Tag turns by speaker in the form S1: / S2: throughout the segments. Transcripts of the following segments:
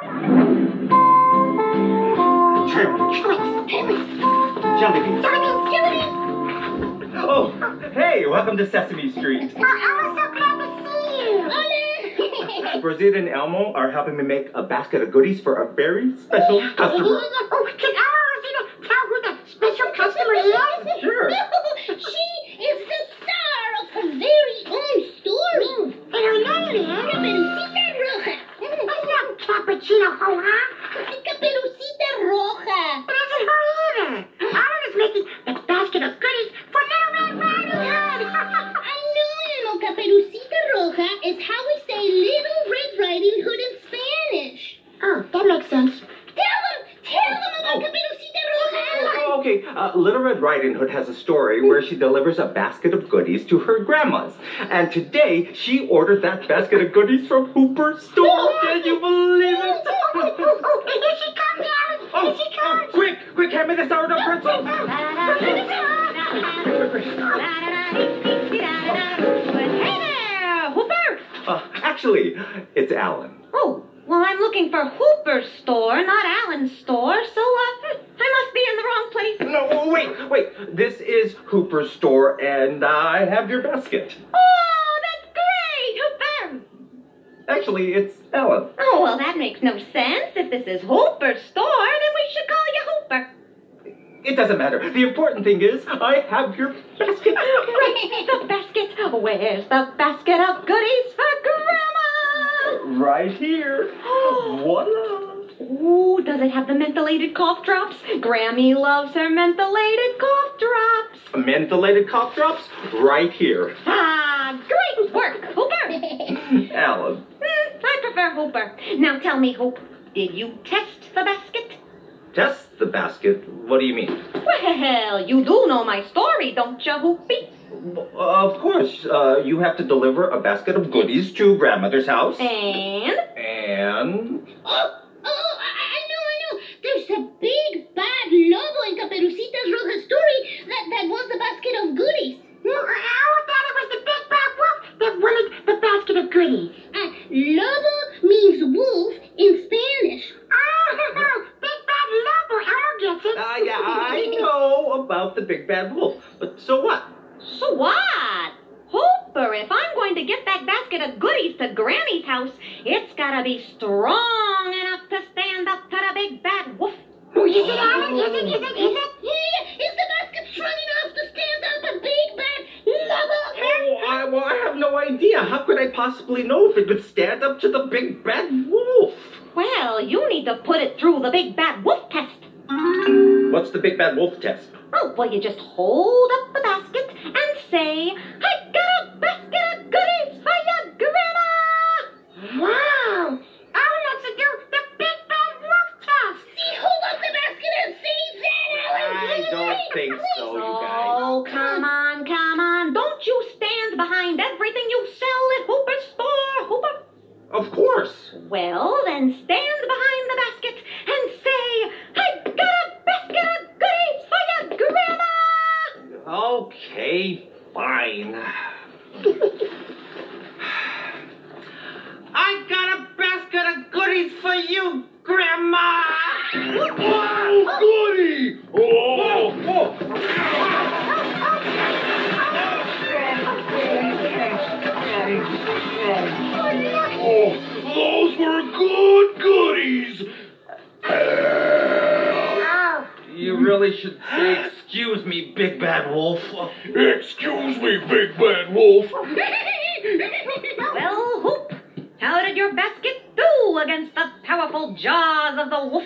S1: Beans. Oh, hey, welcome to Sesame Street. Rosita and Elmo are helping me make a basket of goodies for a very special customer. Sure.
S2: she is
S3: Cappuccino
S1: okay, uh, Little Red Riding Hood has a story where she delivers a basket of goodies to her grandma's. And today, she ordered that basket of goodies from Hooper's store. Can you believe it?
S3: Oh, here she comes, Alan.
S1: Oh,
S3: she
S1: oh,
S3: comes.
S1: quick, quick, hand me the sourdough pretzels.
S4: Hey there, Hooper!
S1: Uh, actually, it's Alan.
S4: Oh, well, I'm looking for Hooper's store, not Alan's store, so uh, I must be in the wrong place.
S1: No, wait, wait. This is Hooper's store, and I have your basket.
S4: Oh, that's great, Hooper!
S1: Actually, it's Alan.
S4: Oh, well, that makes no sense. If this is Hooper's store, then we should call you Hooper.
S1: It doesn't matter. The important thing is, I have your basket.
S4: Right, the basket. Where's the basket of goodies for Grandma?
S1: Right here. Voila.
S4: Ooh, does it have the mentholated cough drops? Grammy loves her mentholated cough drops.
S1: Mentholated cough drops? Right here.
S4: Ah, great work, Hooper.
S1: Alan.
S4: Hmm, I prefer Hooper. Now tell me, Hoop, did you test the basket?
S1: Test the basket? What do you mean?
S4: Well, you do know my story, don't you, Hoopy?
S1: Of course, uh, you have to deliver a basket of goodies to grandmother's house.
S4: And?
S1: And.
S2: Oh, oh, I, I know, I know. There's a big bad lobo in Caperucita Roja's story that, that wants the basket of goodies.
S3: No, Alan thought it was the big bad wolf that wanted the basket of.
S2: Uh, lobo means wolf in Spanish.
S3: Oh, big bad lobo. Alan gets it.
S1: Uh, yeah, I know about the big bad wolf, but so what?
S4: So what? Hooper, if I'm going to get that basket of goodies to Granny's house, it's gotta be strong enough to stand up to the big bad wolf.
S3: Oh, is it, Alan? Is it, is it, is it?
S2: Yeah, is the basket strong enough to stand up a big bad lobo?
S1: Oh, I, well, I have no idea. How could I possibly know if it could stand up to the big bad wolf?
S4: Well, you need to put it through the big bad wolf test.
S1: What's the big bad wolf test?
S4: Oh, well, you just hold up the basket and say, I got a basket of goodies for you, Grandma!
S3: Wow. Alan wants to do the big bad wolf test.
S2: See, hold up the basket and say that, Alan.
S1: I don't think so, you guys.
S4: Oh, come on, come on. Don't you stand behind everything you sell at Hooper's store, Hooper.
S1: Of course.
S4: Well, then stand behind the basket and say, I got a basket of goodies for you, Grandma!
S1: Okay, fine. I got a basket of goodies for you, Grandma! You really should say, excuse me, big bad wolf.
S5: Excuse me, big bad wolf.
S4: Well, Hoop, how did your basket do against the powerful jaws of the wolf?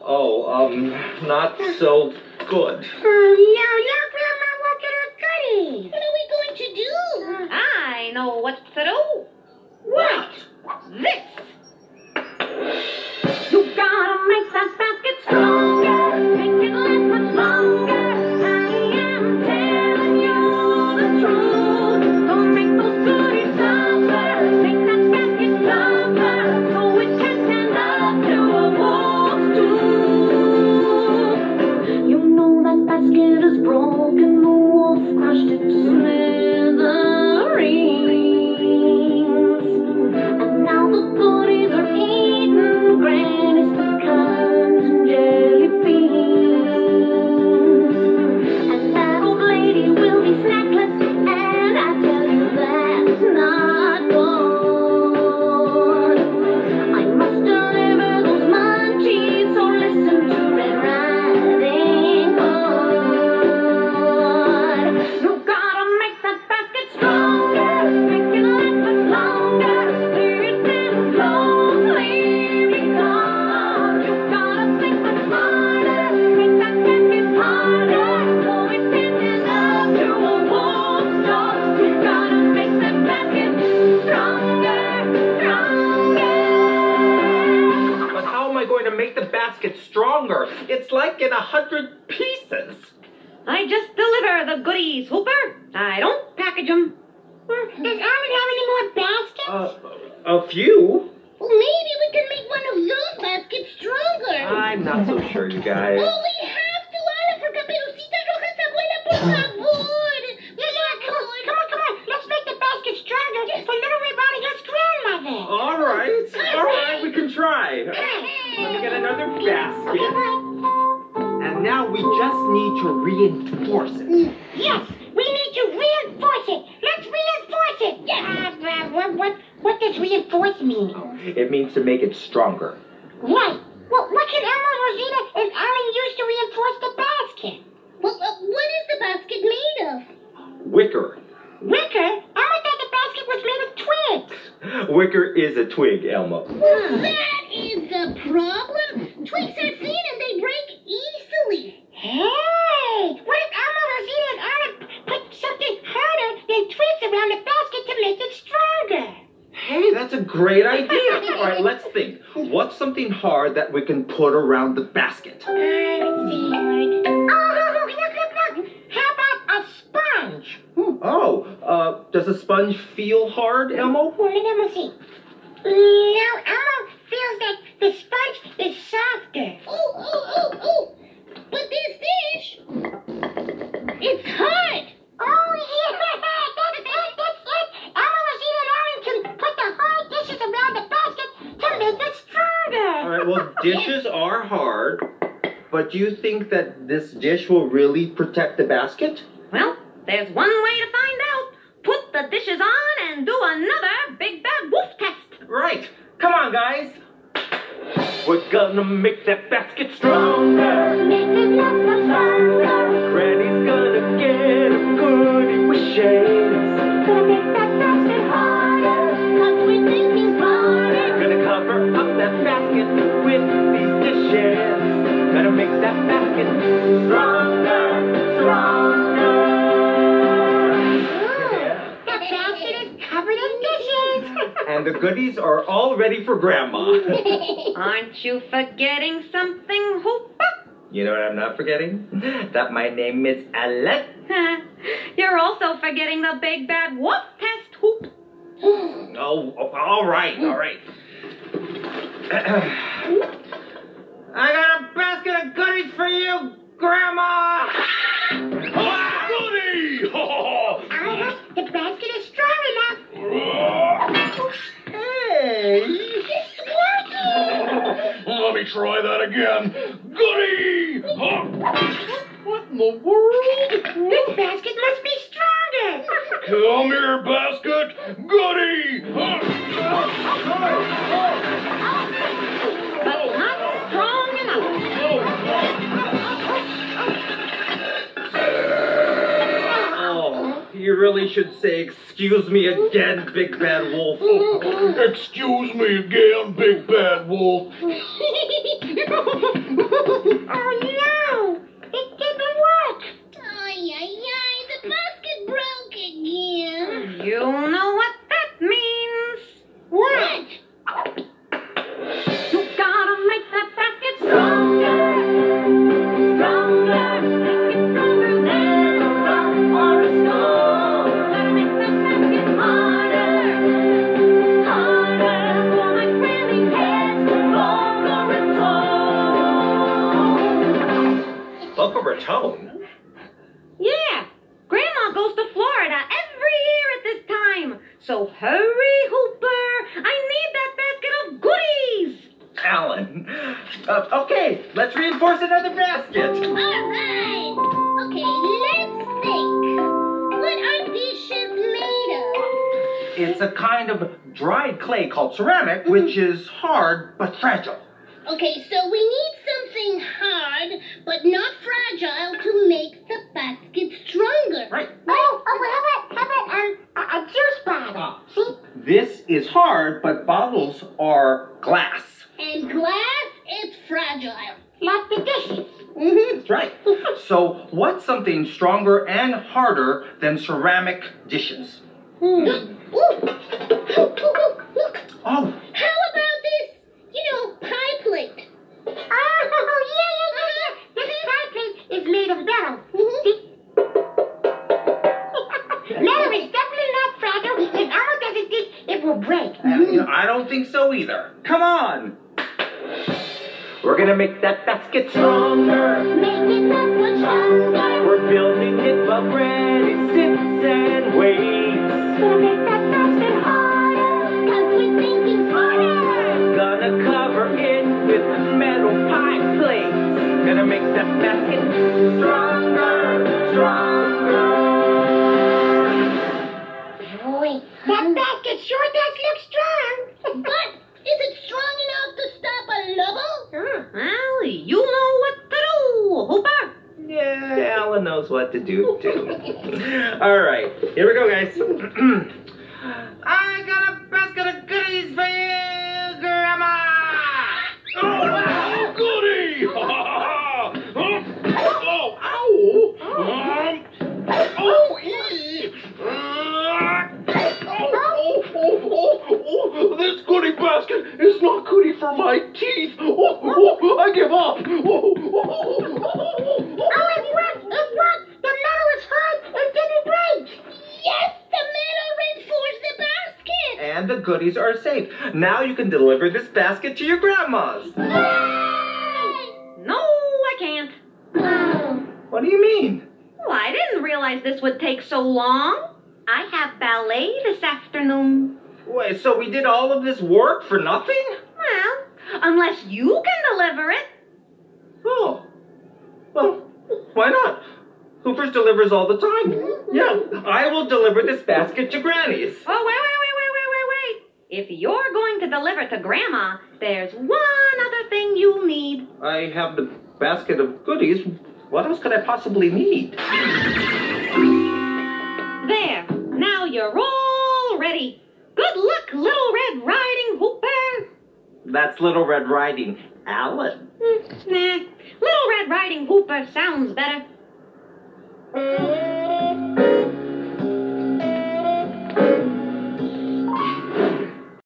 S1: Oh, um, not so good.
S3: Oh, no, now Grandma won't get her goodies.
S2: What are we going to do?
S4: I know what to do.
S1: What?
S4: This. Basket stronger.
S1: It's like in a hundred pieces.
S4: I just deliver the goodies, Hooper. I don't package them.
S3: Does Alan have any more baskets?
S1: Uh, a few?
S2: Well, maybe we can make one of those baskets stronger.
S1: I'm not so sure, you guys.
S2: Oh, we have to, Alan, for Caperucita Rojas Abuela, por favor.
S3: yeah, yeah, come on, come on, come on. Let's make the basket stronger for Little Red Riding Hood's grandmother.
S1: All right, all right, we can try. Let me get another basket. And now we just need to reinforce it.
S3: Yes, we need to reinforce it. Let's reinforce it. Yeah. Uh, uh, what, what, what does reinforce mean?
S1: It means to make it stronger.
S3: Right. Well, what can Elmo, Rosita, and Alan use to reinforce the basket?
S2: Well, uh, what is the basket made of?
S1: Wicker.
S3: Wicker? Elmo thought the basket was made of twigs.
S1: Wicker is a twig, Elmo.
S2: That is the problem. Twigs are thin and they break easily.
S3: Hey! What if Elmo, Rosita, and Alan put something harder than twigs around the basket to make it stronger?
S1: Hey, that's a great idea. All right, let's think. What's something hard that we can put around the basket?
S3: Uh, let's see. Oh, look, look, look. How about a sponge?
S1: Oh, uh, does a sponge feel hard, Elmo?
S3: Well, let me see. No, Elmo feels that the sponge is softer.
S2: Oh, oh, oh, oh. But this dish, it's hard.
S3: Oh, yeah, that's it, that's it. Elmo, Rosita, and Alan can put the hard dishes around the basket to make it stronger.
S1: All right, well, dishes are hard, but do you think that this dish will really protect the basket?
S4: Well, there's one way to find out. Put the dishes on and do another Big Bad Wolf test.
S1: Right. Come on, guys. We're gonna make that basket stronger.
S3: Make it look stronger.
S1: And the goodies are all ready for Grandma.
S4: Aren't you forgetting something, Hooper?
S1: you know what I'm not forgetting? That my name is Alan.
S4: You're also forgetting the Big Bad Wolf test, Hoop.
S1: Oh, oh, all right, all right. I got a basket of goodies for you, Grandma.
S5: Ah, goody!
S3: Uh, the basket is strong enough.
S1: Hey.
S2: It's working.
S5: Let me try that again. Goody! What in the world?
S3: This basket must be stronger.
S5: Come here, basket.
S1: You really should say excuse me again, Big Bad Wolf.
S5: Excuse me again, Big Bad Wolf.
S3: Oh no! It didn't work.
S2: Ay, ay, ay, the basket broke again.
S4: You know So hurry, Hooper. I need that basket of goodies.
S1: Alan. Uh, okay, let's reinforce another basket.
S2: All right. Okay, let's think. What are dishes made of?
S1: It's a kind of dried clay called ceramic, which is hard but fragile.
S2: Okay, so we need something stronger and harder than ceramic dishes.
S1: Hmm.
S3: Oh. How about this, you know, pie
S1: plate? Oh, yeah, yeah, yeah, yeah. This
S2: pie plate is
S3: made of metal.
S2: Mm-hmm.
S1: metal is definitely not
S2: fragile. If Elmo doesn't think
S1: it
S2: will break. Uh, you know, I
S3: don't
S1: think so either. Come on. We're gonna make that basket stronger.
S2: Make it that much stronger.
S1: Building it while Granny sits and waits.
S2: Gonna make that basket harder. Cause we're thinking smarter.
S1: Gonna cover it with metal pie plates. Gonna make that basket stronger, stronger. Knows what to do too. All right, here we go, guys. I got a basket of goodies for you, Grandma.
S5: Oh, goody! oh, ow! Um, oh, ee! Uh, oh, oh, oh, oh, oh, this goodie basket is not goody for my teeth. Oh, oh, I give up. Oh, oh, oh, oh,
S3: Oh, it worked! It worked! The metal is hard and didn't break!
S2: Yes, the metal reinforced the basket.
S1: And the goodies are safe. Now you can deliver this basket to your grandma's.
S4: No, I can't.
S1: What do you mean?
S4: Well, I didn't realize this would take so long. I have ballet this afternoon.
S1: Wait, so we did all of this work for nothing?
S4: Well, unless you can deliver it.
S1: Oh. Well, why not? Hoopers delivers all the time. Mm-hmm. Yeah, I will deliver this basket to Granny's.
S4: Oh, wait, wait, wait, wait, wait, wait, wait. If you're going to deliver to Grandma, there's one other thing you'll need.
S1: I have the basket of goodies. What else could I possibly need?
S4: There. Now you're all ready. Good luck, Little Red Riding Hooper.
S1: That's Little Red Riding Alan.
S4: Mm, nah. Little Red Riding Hooper sounds better.